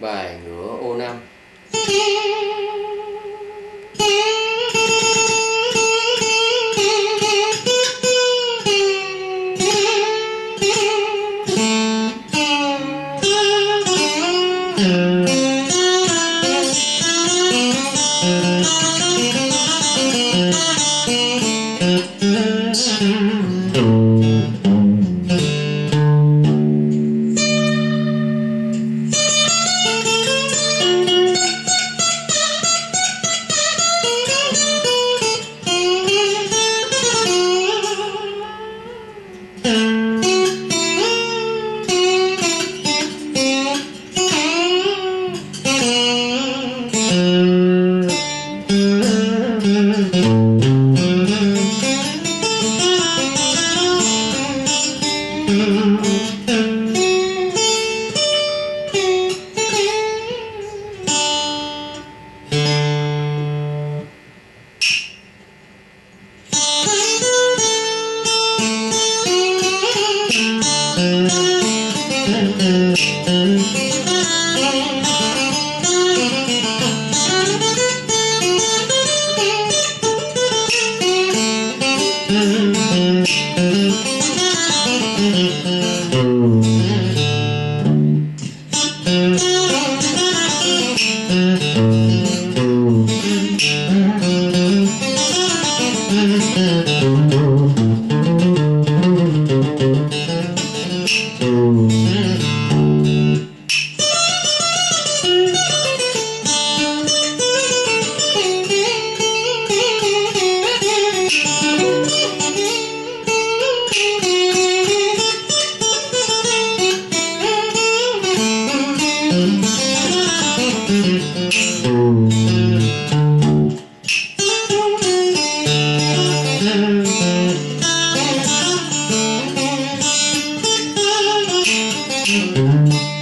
bài ngựa ô năm. Mm-hmm. Música Música